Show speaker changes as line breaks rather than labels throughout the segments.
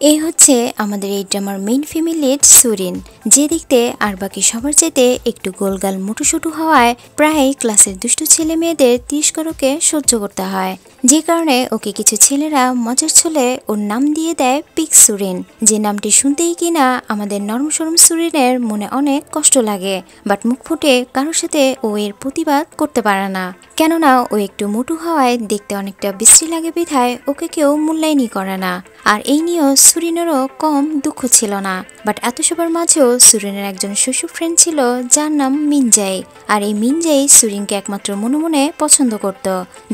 এই হচ্ছে আমাদের এই ড্রামার মেইন ফ্যামিলির সুরিন, যে দেখতে আর বাকি সবার চাইতে একটু গোলগাল মোটুসুটু হওয়ায় প্রায়ই ক্লাসের দুষ্ট ছেলে মেয়েদের তিরস্কারকে সহ্য করতে হয়। যে কারণে ওকে কিছু ছেলেরা মজার ছলে ওর নাম দিয়ে দেয় পিক সুরিন, যে নামটি শুনতেই কিনা আমাদের নরম সরম সুরিনের মনে অনেক কষ্ট লাগে, বাট মুখ ফুটে কারোর সাথে ও এর প্রতিবাদ করতে পারে না। কেননা ও একটু মোটু হওয়ায় দেখতে অনেকটা বিশ্রী লাগে বিধায় ওকে কেউ মূল্যায়নই করে না। আর এই নিয়েও সুরিনেরও কম দুঃখ ছিল না বাট এত সবার মাঝেও সুরিনের একজন শ্বশুর ফ্রেন্ড ছিল, যার নাম মিনজাই। আর এই মিনজাই সুরিনকে একমাত্র মনে মনে পছন্দ করত,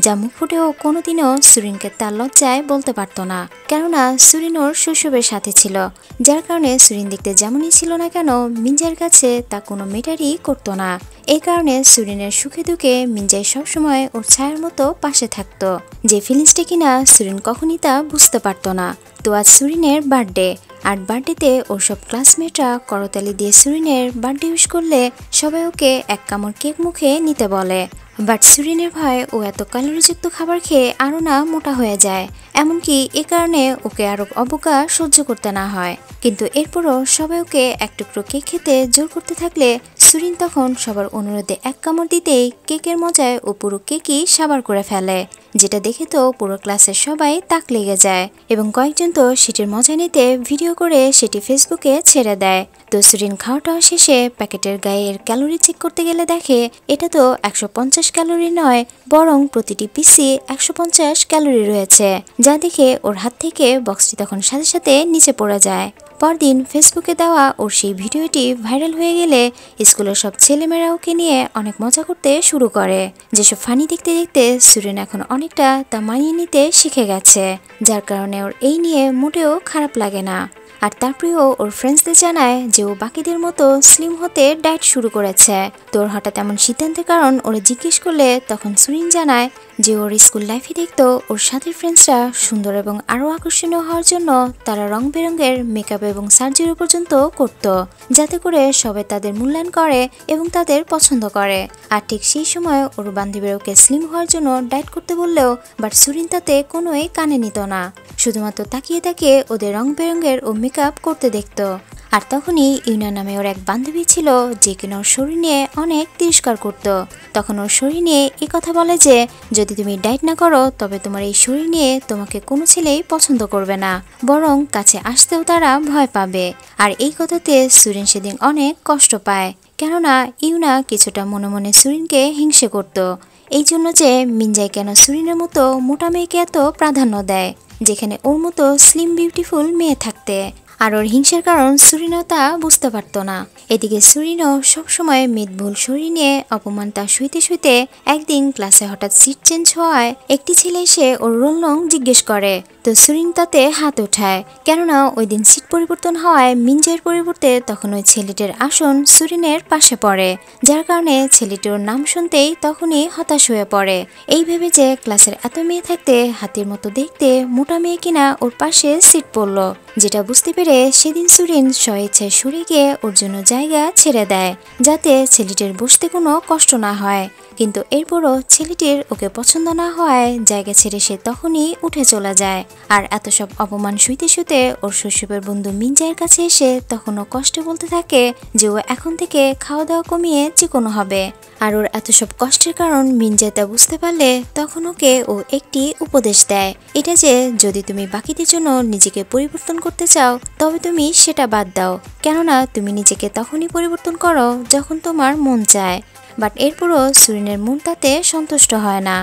যা মুখ ফুটেও কোনোদিনও সুরিনকে তার লজ্জায় বলতে পারতো না। কেননা সুরিন ওর শৈশবের সাথে ছিল, যার কারণে সুরিন দেখতে যেমনই ছিল না কেন মিনজাইয়ের কাছে তা কোনো মেটারই করতো না। এই কারণে সুরিনের সুখে দুঃখে মিনজাই সবসময় ওর ছায়ার মতো পাশে থাকতো। যে ফিলিংসটা কিনা সুরিন কখনই তা বুঝতে পারতো না। তো আজ সুরিনের বার্থডে আর বার্থডেতে ওর সব ক্লাসমেটরা করতালি দিয়ে সুরিনের বার্থডে উইশ করলে সবাই ওকে এক কামড় কেক মুখে নিতে বলে। বাট সুরিনের ভয় ও এত ক্যালোরিযুক্ত খাবার খেয়ে আরও না মোটা হয়ে যায়। এমনকি এ কারণে ওকে আরও অবকা সহ্য করতে না হয়। কিন্তু এরপরও সবাই ওকে এক টুকরো কেক খেতে জোর করতে থাকলে সুরিন তখন সবার অনুরোধে এক কামড় দিতেই কেকের মজায় ও পুরো কেকই সাবার করে ফেলে। যেটা দেখে তো পুরো ক্লাসের সবাই তাক লেগে যায় এবং কয়েকজন তো সেটির মজা নিতে ভিডিও করে সেটি ফেসবুকে ছেড়ে দেয়। তো সুরিন খাওয়াটা শেষে প্যাকেটের গায়ের ক্যালোরি চেক করতে গেলে দেখে এটা তো একশো পঞ্চাশ ক্যালোরি নয়, বরং প্রতিটি পিসি একশো পঞ্চাশ ক্যালোরি রয়েছে, যা দেখে ওর হাত থেকে বক্সটি তখন সাথে সাথে নিচে পড়ে যায়। পরদিন ফেসবুকে দেওয়া ওর সেই ভিডিওটি ভাইরাল হয়ে গেলে স্কুলের সব ছেলেমেয়েরা ওকে নিয়ে অনেক মজা করতে শুরু করে। যেসব ফানি দেখতে দেখতে সুরেন এখন অনেকটা তা মানিয়ে নিতে শিখে গেছে, যার কারণে ওর এই নিয়ে মোটেও খারাপ লাগে না। আর তারপরেও ওর ফ্রেন্ডসদের জানায় যে ও বাকিদের মতো স্লিম হতে ডায়েট শুরু করেছে। তোর হঠাৎ এমন সিদ্ধান্তের কারণ ওরা জিজ্ঞেস করলে তখন সুরিন জানায় যে ওর স্কুল লাইফে দেখতো ওর সাথে ফ্রেন্ডসরা সুন্দর এবং আরও আকর্ষণীয় হওয়ার জন্য তারা রং বেরঙের মেকআপ এবং সার্জারি পর্যন্ত করত, যাতে করে সবাই তাদের মূল্যায়ন করে এবং তাদের পছন্দ করে। আর ঠিক সেই সময় ওর বান্ধবীরা ওকে স্লিম হওয়ার জন্য ডায়েট করতে বললেও বাট সুরিন তাতে কোনোই কানে নিত না। শুধুমাত্র তাকিয়ে তাকিয়ে ওদের রং বেরঙের ও মেকআপ করতে দেখত। আর তখনই ইউনা নামে ওর এক বান্ধবী ছিল, যে কিনা ওর শরীর নিয়ে অনেক তিরস্কার করত। তখন ওর শরীর নিয়ে এই কথা বলে যে, যদি তুমি ডায়েট না করো, তবে তোমার এই শরীর নিয়ে তোমাকে কোনো ছেলেই পছন্দ করবে না। বরং কাছে আসতেও তারা ভয় পাবে। আর এই কথাতে সুরিন সেদিন অনেক কষ্ট পায়। কেননা ইউনা কিছুটা মনে মনে সুরিনকে হিংসে করত। এই জন্য যে মিনজাই কেন সুরিনের মতো মোটা মেয়েকে এত প্রাধান্য দেয়, যেখানে ওর মতো স্লিম বিউটিফুল মেয়ে থাকতে। আর ওর হিংসার কারণ সুরিনও তা বুঝতে পারতো না। এদিকে সুরিনও সবসময় মেদভুল শরীর নিয়ে অপমান তা শুইতে শুইতে একদিন ক্লাসে হঠাৎ সিট চেঞ্জ হওয়ায় একটি ছেলে এসে ওর রোল নং জিজ্ঞেস করে। তো সুরিন তাতে হাত ওঠায়। কেননা ওই দিন সিট পরিবর্তন হওয়ায় মিঞ্জের পরিবর্তে তখন ওই ছেলেটির আসন সুরিনের পাশে পড়ে। যার কারণে ছেলেটির নাম শুনতেই তখনই হতাশ হয়ে পড়ে। এই ভেবে যে ক্লাসের এত মেয়ে থাকতে হাতির মতো দেখতে মোটা মেয়ে কিনা ওর পাশে সিট পড়ল। যেটা বুঝতে পেরে সেদিন সুরিন স্বইচ্ছায় সরে গিয়ে ওর জন্য জায়গা ছেড়ে দেয়, যাতে ছেলেটির বসতে কোনো কষ্ট না হয়। কিন্তু এরপরও ছেলেটির ওকে পছন্দ না হওয়ায় জায়গা ছেড়ে সে তখনই উঠে চলে যায়। আর এত সব অপমান শুইতে শুতে ওর শৈশবের বন্ধু মিনজাইয়ের কাছে এসে তখনও কষ্টে বলতে থাকে যে ও এখন থেকে খাওয়া দাওয়া কমিয়ে চিকনো হবে। আর ওর এত সব কষ্টের কারণ মিনজাই তা বুঝতে পারলে তখন ওকে ও একটি উপদেশ দেয়। এটা যে যদি তুমি বাকিদের জন্য নিজেকে পরিবর্তন করতে চাও, তবে তুমি সেটা বাদ দাও। কেননা তুমি নিজেকে তখনই পরিবর্তন করো যখন তোমার মন চায়। বাট এরপরও সুরিনের মন তাতে সন্তুষ্ট হয় না।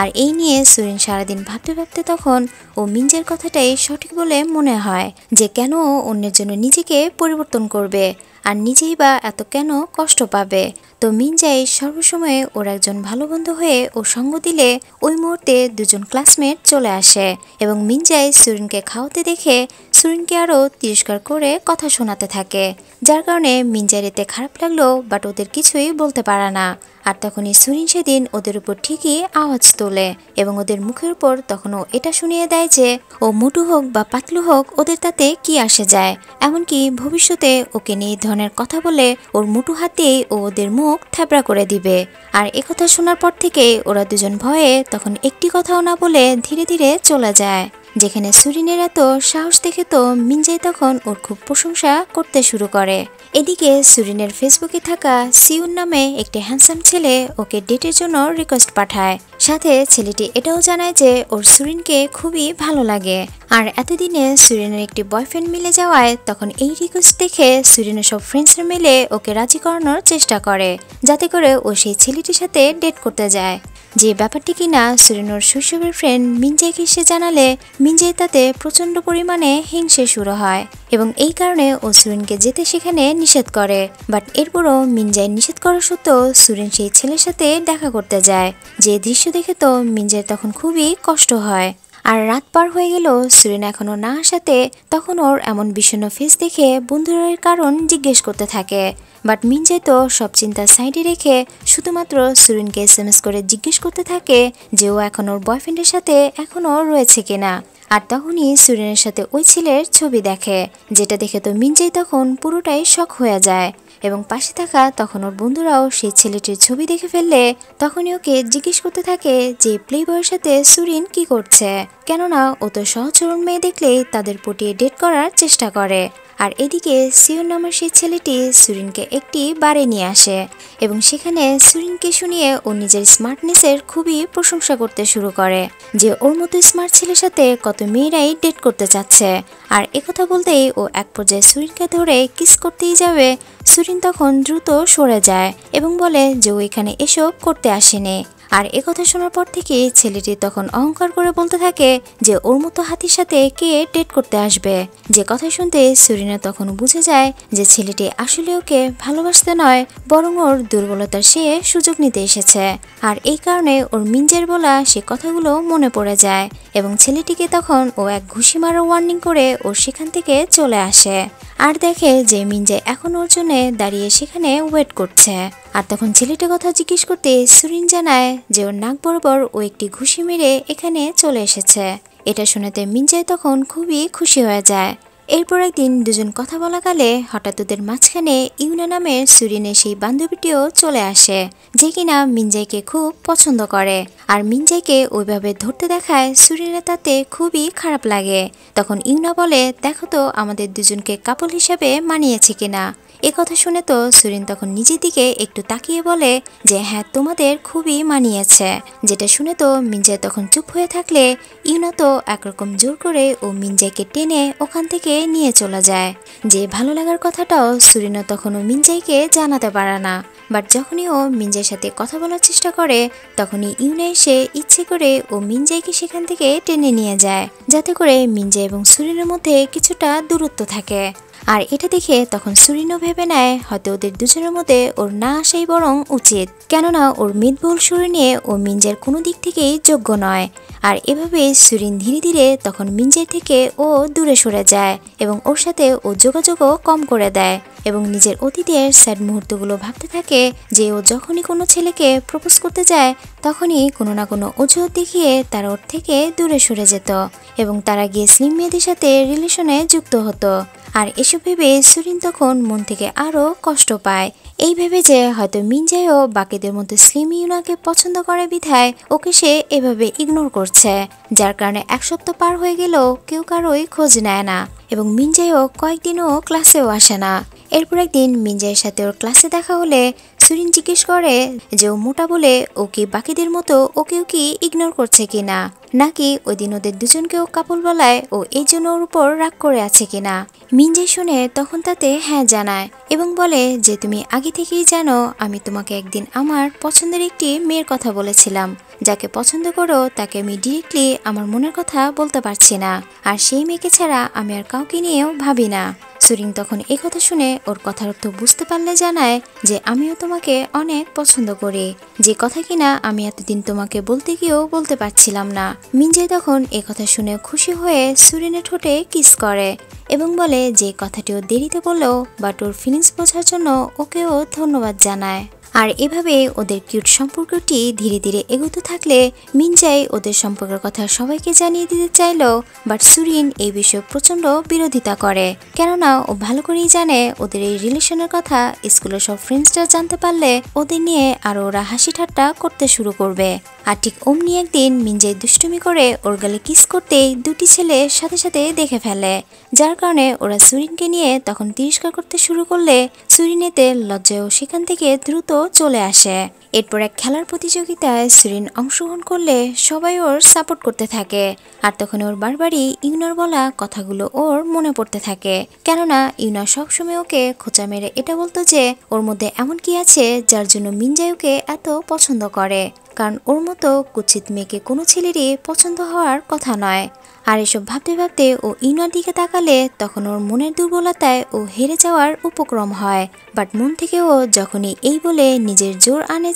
আর এই নিয়ে সুরিন সারাদিন ভাবতে ভাবতে তখন ও মিঞ্জের কথাটাই সঠিক বলে মনে হয়, যে কেন অন্যের জন্য নিজেকে পরিবর্তন করবে। আর নিজেই বা এত কেন কষ্ট পাবে? তো মিনজাই সর্বসময়ে ওর একজন ভালো বন্ধু হয়ে ও সঙ্গ দিলে ওই মুহূর্তে দুজন ক্লাসমেট চলে আসে এবং মিনজাই সুরিনকে খাওয়াতে দেখে সুরিনকে আরও তিরস্কার করে কথা শোনাতে থাকে। যার কারণে মিনজাই এতে খারাপ লাগল বাট ওদের কিছুই বলতে পারে না। আর তখনই সুরিন সেদিন ওদের উপর ঠিকই আওয়াজ তোলে এবং ওদের মুখের উপর তখনও এটা শুনিয়ে দেয় যে, ও মোটু হোক বা পাতলু হোক, ওদের তাতে কি আসে যায়? এমনকি ভবিষ্যতে ওকে নিয়ে এই ধরনের কথা বলে ওর মুটু হাতেই ও ওদের মুখ থ্যাপড়া করে দিবে। আর একথা শোনার পর থেকে ওরা দুজন ভয়ে তখন একটি কথাও না বলে ধীরে ধীরে চলে যায়। যেখানে সুরিনের এত সাহস দেখে তো মিনজাই তখন ওর খুব প্রশংসা করতে শুরু করে। এদিকে সুরিনের ফেসবুকে থাকা সিউন নামে একটি হ্যান্ডসাম ছেলে ওকে ডেটের জন্য রিকোয়েস্ট পাঠায়। সাথে ছেলেটি এটাও জানায় যে ওর সুরিনকে খুবই ভালো লাগে। আর এতদিনে সুরিনের একটি বয়ফ্রেন্ড মিলে যাওয়ায় তখন এই রিকোয়েস্ট দেখে সুরিনের সব ফ্রেন্ডসরা মিলে ওকে রাজি করানোর চেষ্টা করে, যাতে করে ও সেই ছেলেটির সাথে ডেট করতে যায়। যে ব্যাপারটি কিনা সুরিনোর শৈশবের ফ্রেন্ড মিনজাইকে এসে জানালে, মিনজাই তাতে প্রচণ্ড পরিমাণে হিংসে শুরু হয় এবং এই কারণে ও সুরিনকে যেতে সেখানে নিষেধ করে। বাট এরপরও মিনজাই নিষেধ করা সত্ত্বেও সুরেন সেই ছেলের সাথে দেখা করতে যায়। যে দৃশ্য দেখে তো মিনজাই তখন খুবই কষ্ট হয়। আর রাত পার হয়ে গেল, সুরিন এখনও না আসাতে তখন ওর এমন বিষণ্ণ ফেস দেখে বন্ধুরার কারণ জিজ্ঞেস করতে থাকে। বাট মিনজাই তো সব চিন্তা সাইডে রেখে শুধুমাত্র সুরিনকে এস করে জিজ্ঞেস করতে থাকে যে ও এখন ওর বয়ফ্রেন্ডের সাথে এখনও রয়েছে কিনা। আর তখনই সুরেনের সাথে ওই ছেলের ছবি দেখে, যেটা দেখে তো মিঞ্জাই তখন পুরোটাই শখ হয়ে যায়। এবং পাশে থাকা তখন ওর বন্ধুরাও সেই ছেলেটির ছবি দেখে ফেললে তখনই ওকে জিজ্ঞেস করতে থাকে যে, প্লে বয়ের সাথে সুরিন কি করছে? কেননা ও তো সহচরণ মেয়ে দেখলেই তাদের পটিয়ে ডেট করার চেষ্টা করে। আর এদিকে সিউর নামের সেই ছেলেটি সুরিনকে একটি বারে নিয়ে আসে এবং সেখানে সুরিনকে শুনিয়ে ও নিজের স্মার্টনেসের খুবই প্রশংসা করতে শুরু করে যে, ওর মতো স্মার্ট ছেলের সাথে কত মেয়েরাই ডেট করতে চাচ্ছে। আর একথা বলতেই ও এক পর্যায়ে সুরিনকে ধরে কিস করতেই যাবে সুরিন তখন দ্রুত সরে যায় এবং বলে যে ও এখানে এসব করতে আসেনি। আর একথা শোনার পর থেকে ছেলেটি তখন অহংকার করে বলতে থাকে যে ওর মতো হাতির সাথে কে ডেট করতে আসবে। যে কথা শুনতে সুরিনা তখন বুঝে যায় যে ছেলেটি আসলে ওকে ভালোবাসতে নয়, বরং ওর দুর্বলতার সে সুযোগ নিতে এসেছে। আর এই কারণে ওর মিঞ্জের বলা সে কথাগুলো মনে পড়ে যায় এবং ছেলেটিকে তখন ও এক ঘুষি মারা ওয়ার্নিং করে ও সেখান থেকে চলে আসে। আর দেখে যে মিঞ্জে এখন ওর জন্য দাঁড়িয়ে সেখানে ওয়েট করছে। আর তখন ছেলেটার কথা জিজ্ঞেস করতে সুরিন জানায় যে ওর নাক বরাবর ও একটি ঘুষি মেরে এখানে চলে এসেছে। এটা শুনেতে মিঞ্জাই তখন খুবই খুশি হয়ে যায়। এরপর একদিন দুজন কথা বলাকালে হঠাৎ ওদের মাঝখানে ইউনা নামের সুরিনের সেই বান্ধবীটিও চলে আসে, যে কিনা মিনজাইকে খুব পছন্দ করে। আর মিনজাইকে ওইভাবে ধরতে দেখায় সুরিনের তাতে খুবই খারাপ লাগে। তখন ইউনা বলে, দেখো তো, আমাদের দুজনকে কাপল হিসাবে মানিয়েছে কিনা। এ কথা শুনে তো সুরিন তখন নিজের দিকে একটু তাকিয়ে বলে যে হ্যাঁ তোমাদের খুবই মানিয়েছে। যেটা শুনে তো মিনজাই তখন চুপ হয়ে থাকলে ইউনা তো একরকম জোর করে ও মিনজাইকে টেনে ওখান থেকে নিয়ে চলে যায়। যে ভালো লাগার কথাটাও সুরিনও তখনও মিনজাইকে জানাতে পারে না। বাট যখনই ও মিনজাইয়ের সাথে কথা বলার চেষ্টা করে, তখনই ইউনা এসে ইচ্ছে করে ও মিনজাইকে সেখান থেকে টেনে নিয়ে যায়। যাতে করে মিনজাই এবং সুরিনের মধ্যে কিছুটা দূরত্ব থাকে। আর এটা দেখে তখন সুরিনও ভেবে নেয় হয়তো ওদের দুজনের মধ্যে ওর না আসাই বরং উচিত। কেননা ওর মিতবহুল সুরে নিয়ে ও মিঞ্জের কোনো দিক থেকেই যোগ্য নয়। আর এভাবে সুরিন ধীরে ধীরে তখন মিঞ্জের থেকে ও দূরে সরে যায় এবং ওর সাথে ও যোগাযোগও কম করে দেয় এবং নিজের অতীতের স্যাড মুহূর্তগুলো ভাবতে থাকে যে ও যখনই কোনো ছেলেকে প্রপোজ করতে যায়, তখনই কোনো না কোনো অজুহাত দেখিয়ে তারা ওর থেকে দূরে সরে যেত এবং তারা গিয়ে স্লিম মেয়েদের সাথে রিলেশনে যুক্ত হতো। আর এসব ভেবে সুরিন তখন মন থেকে আরও কষ্ট পায়। এই ভেবে যে হয়তো মিনজাইও বাকিদের মধ্যে স্লিম ইউনাকে পছন্দ করে বিধায় ওকে সে এভাবে ইগনোর করছে। যার কারণে এক সপ্তাহ পার হয়ে গেলেও কেউ কারোই খোঁজ নেয় না এবং মিনজাইও কয়েকদিনও ক্লাসেও আসে না। এরপর একদিন মিনজাইয়ের সাথে ওর ক্লাসে দেখা হলে সুরিন জিজ্ঞেস করে যে ও মোটা বলে ও কি বাকিদের মতো ওকেও কি ইগনোর করছে কিনা? নাকি ওই দিন ওদের দুজনকেও কাপড় বলায় ও এই জন্য ওর উপর রাগ করে আছে কিনা? মিনজাই শুনে তখন তাতে হ্যাঁ জানায় এবং বলে যে তুমি আগে থেকেই জানো আমি তোমাকে একদিন আমার পছন্দের একটি মেয়ের কথা বলেছিলাম। যাকে পছন্দ করো তাকে আমি ডিরেক্টলি আমার মনের কথা বলতে পারছি না। আর সেই মেয়েকে ছাড়া আমি আর কাউকে নিয়েও ভাবি না। সুরিং তখন এই কথা শুনে ওর কথার অর্থ বুঝতে পারলে জানায় যে আমিও তোমাকে অনেক পছন্দ করি। যে কথা কিনা আমি এতদিন তোমাকে বলতে গিয়েও বলতে পারছিলাম না। মিঞ্জে তখন এ কথা শুনে খুশি হয়ে সুরিনের ঠোঁটে কিস করে এবং বলে, যে কথাটিও দেরিতে বললেও বাট ওর ফিলিংস বোঝার জন্য ওকেও ধন্যবাদ জানায়। আর এভাবে ওদের কিউট সম্পর্কটি ধীরে ধীরে এগোতে থাকলে মিনজাই ওদের সম্পর্কের কথা সবাইকে জানিয়ে দিতে চাইল বাট সুরিন এই বিষয়ে প্রচণ্ড বিরোধিতা করে। কেননা ও ভালো করেই জানে ওদের এই রিলেশনের কথা স্কুলের সব ফ্রেন্ডসরা জানতে পারলে ওদের নিয়ে আর ওরা হাসি ঠাট্টা করতে শুরু করবে। আর ঠিক অমনি একদিন মিনজাই দুষ্টুমি করে ওর গালে কিস করতেই দুটি ছেলে সাথে সাথে দেখে ফেলে, যার কারণে ওরা সুরিনকে নিয়ে তখন তিরস্কার করতে শুরু করলে সুরিনেতে লজ্জায় ও সেখান থেকে দ্রুত চলে আসে। এরপর এক খেলার প্রতিযোগিতায় সুরিন অংশগ্রহণ করলে সবাই ওর সাপোর্ট করতে থাকে। আর তখন ওর বারবারই ইউনার বলা কথাগুলো ওর মনে পড়তে থাকে। কেননা ইউনা সবসময় ওকে খোঁচা মেরে এটা বলতো যে, ওর মধ্যে এমন কি আছে যার জন্য মিনজাই ওকে এত পছন্দ করে? কারণ ওর মতো কুচিত মেয়েকে কোনো ছেলেরই পছন্দ হওয়ার কথা নয়। আর এসব ভাবতে ভাবতে ও ইনার দিকে তাকালে তখন ওর মনের দুর্বলতায় ও হেরে যাওয়ার উপক্রম হয়। বাট মন থেকে ও যখনই এই বলে নিজের জোর আনে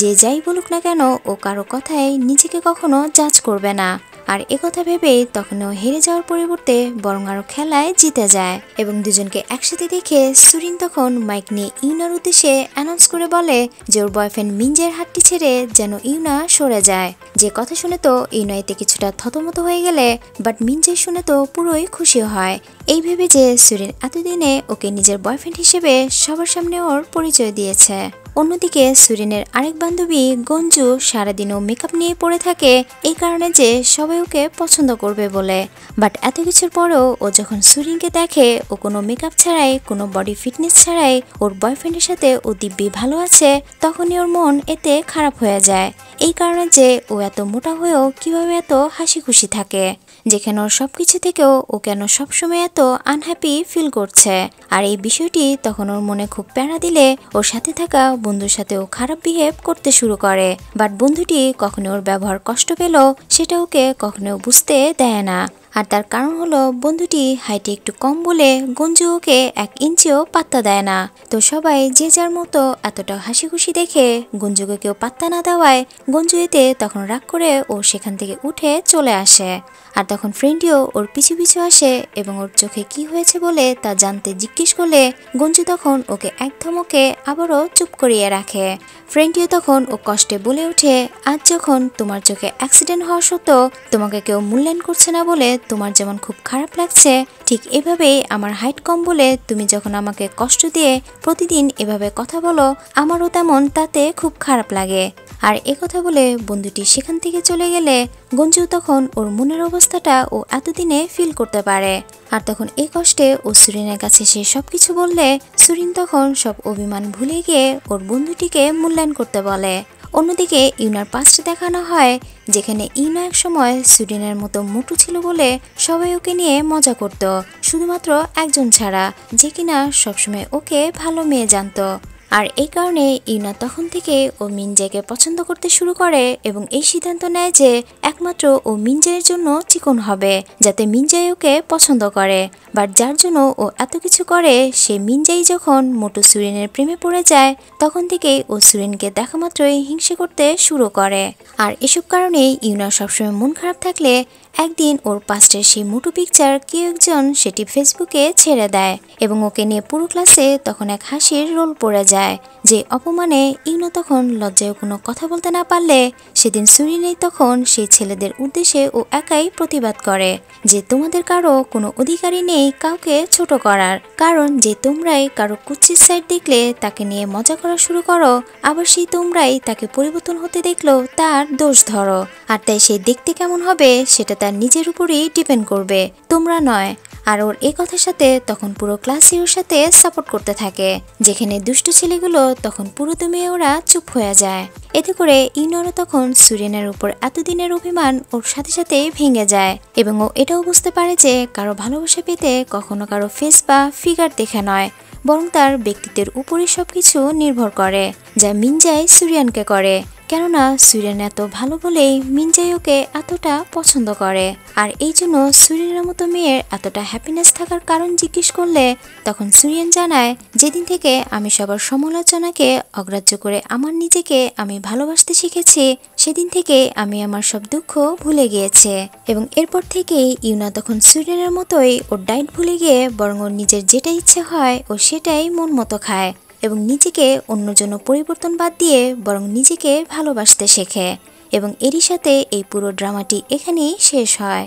যে যাই বলুক না কেন ও কারও কথায় নিজেকে কখনো জাজ করবে না। আর একথা ভেবেই তখন হেরে যাওয়ার পরিবর্তে বরং আরও খেলায় জিতে যায়। এবং দুজনকে একসাথে দেখে সুরিন তখন মাইক নিয়ে ইউনার উদ্দেশ্যে অ্যানাউন্স করে বলে যে ওর বয়ফ্রেন্ড মিঞ্জের হাতটি ছেড়ে যেন ইউনা সরে যায়। যে কথা শুনে তো ইউনা এতে কিছুটা থতমত হয়ে গেলে বাট মিঞ্জে শুনে তো পুরোই খুশি হয়। এই ভেবে যে সুরিন এতদিনে ওকে নিজের বয়ফ্রেন্ড হিসেবে সবার সামনে ওর পরিচয় দিয়েছে। অন্যদিকে সুরিনের আরেক বান্ধবী গঞ্জু সারাদিনও মেকআপ নিয়ে পড়ে থাকে, এই কারণে যে সবাই ওকে পছন্দ করবে বলে। বাট এত কিছুর পরেও ও যখন সুরিনকে দেখে, ও কোনো মেকআপ ছাড়াই, কোনো বডি ফিটনেস ছাড়াই, ওর বয়ফ্রেন্ডের সাথে ও দিব্যি ভালো আছে, তখনই ওর মন এতে খারাপ হয়ে যায়। এই কারণে যে ও এত মোটা হয়েও কীভাবে এত হাসি খুশি থাকে। যেখানে ওর সব কিছু থেকেও ও কেন সবসময় এত আনহ্যাপি ফিল করছে। আর এই বিষয়টি তখন ওর মনে খুব প্যারা দিলে ওর সাথে থাকা বন্ধুর সাথে ও খারাপ বিহেভ করতে শুরু করে। বাট বন্ধুটি কখনো ওর ব্যবহার কষ্ট পেল সেটা ওকে কখনো বুঝতে দেয় না। আর তার কারণ হলো বন্ধুটি হাইটে একটু কম বলে গঞ্জু ওকে এক ইঞ্চিও পাত্তা দেয় না। তো সবাই যে যার মতো এতটা হাসি খুশি দেখে গঞ্জুকে কেউ পাত্তা না দেওয়ায় গঞ্জু এতে তখন রাগ করে ও সেখান থেকে উঠে চলে আসে। আর তখন ফ্রেন্ডিও ওর পিছু পিছু আসে এবং ওর চোখে কি হয়েছে বলে তা জানতে জিজ্ঞেস করলে গঞ্জু তখন ওকে এক ধমকে আবারও চুপ করিয়ে রাখে। ফ্রেন্ডিও তখন ও কষ্টে বলে ওঠে, আজ যখন তোমার চোখে অ্যাক্সিডেন্ট হওয়া সত্ত্বেও তোমাকে কেউ মূল্যায়ন করছে না বলে তোমার যেমন খুব খারাপ লাগছে, ঠিক এভাবেই আমার হাইট কম বলে তুমি যখন আমাকে কষ্ট দিয়ে প্রতিদিন এভাবে কথা বলো, আমারও তেমন তাতে খুব খারাপ লাগে। আর এ কথা বলে বন্ধুটি সেখান থেকে চলে গেলে গঞ্জু তখন ওর মনের অবস্থাটা ও এতদিনে ফিল করতে পারে। আর তখন এই কষ্টে ও সুরিনের কাছে সে সব কিছু বললে, সুরিন তখন সব অভিমান ভুলে গিয়ে ওর বন্ধুটিকে মূল্যায়ন করতে বলে। অন্যদিকে ইউনার পাস্ট দেখানো হয়, যেখানে ইউনা এক সময় সুইডেনের মতো মোটু ছিল বলে সবাই ওকে নিয়ে মজা করত, শুধুমাত্র একজন ছাড়া, যে কিনা সবসময় ওকে ভালো মেয়ে জানতো। আর এই কারণে ইউনা তখন থেকে ও মিনজাইকে পছন্দ করতে শুরু করে এবং এই সিদ্ধান্ত নেয় যে একমাত্র ও মিনজাইয়ের জন্য চিকন হবে, যাতে মিনজাই ওকে পছন্দ করে। বাট যার জন্য ও এত কিছু করে, সে মিনজাই যখন মোটু সুরেনের প্রেমে পড়ে যায়, তখন থেকেই ও সুরেনকে দেখা মাত্রই হিংসে করতে শুরু করে। আর এসব কারণে ইউনার সবসময় মন খারাপ থাকলে একদিন ওর পাস্টের সেই মোটু পিকচার কেউ একজন সেটি ফেসবুকে ছেড়ে দেয় এবং ওকে নিয়ে পুরো ক্লাসে তখন এক হাসির রোল পড়ে যায়, যে অপমানে ইউনো তখন লজ্জায় কোনো কথা বলতে না পারলে সেদিন সুরিনেই তখন সেই ছেলেদের উদ্দেশ্যে ও একাই প্রতিবাদ করে, যে তোমাদের কারও কোনো অধিকারই নেই কাউকে ছোট করার। কারণ যে তোমরাই কারও কুচ্ছির সাইড দেখলে তাকে নিয়ে মজা করা শুরু করো, আবার সেই তোমরাই তাকে পরিবর্তন হতে দেখল তার দোষ ধরো। আর তাই সে দেখতে কেমন হবে সেটা তার নিজের উপরেই ডিপেন্ড করবে, তোমরা নয়। আর ওর এ কথার সাথে তখন পুরো ক্লাসই ওর সাথে সাপোর্ট করতে থাকে। যেখানে দুষ্ট ছেলেগুলো, তখন পুরো তুমি ওরা চুপ হয়ে যায়। এতে করে ইনরও তখন সুরিনের উপর এতদিনের অভিমান ওর সাথে সাথে ভেঙে যায়। এবং ও এটাও বুঝতে পারে যে কারও ভালোবাসা পেতে কখনো কারও ফেস বা ফিগার দেখে নয়, বরং তার ব্যক্তিত্বের উপরে সবকিছু নির্ভর করে, যা মিনজাই সুরিয়ানকে করে। কেননা সুরেন এত ভালো বলেই মিনজাই ওকে এতটা পছন্দ করে। আর এই জন্য সুরিয়ানের মতো মেয়ের এতটা হ্যাপিনেস থাকার কারণ জিজ্ঞেস করলে তখন সুরিয়ান জানায়, যেদিন থেকে আমি সবার সমালোচনাকে অগ্রাহ্য করে আমার নিজেকে আমি ভালোবাসতে শিখেছি, সেদিন থেকে আমি আমার সব দুঃখ ভুলে গিয়েছে। এবং এরপর থেকেই ইউনা তখন সুরিয়ানের মতোই ওর ডায়েট ভুলে গিয়ে বরং ওর নিজের যেটা ইচ্ছে হয় ও সেটাই মন মতো খায়। এবং নিজেকে অন্য জন্য পরিবর্তন বাদ দিয়ে বরং নিজেকে ভালোবাসতে শেখে এবং এরই সাথে এই পুরো ড্রামাটি এখানেই শেষ হয়।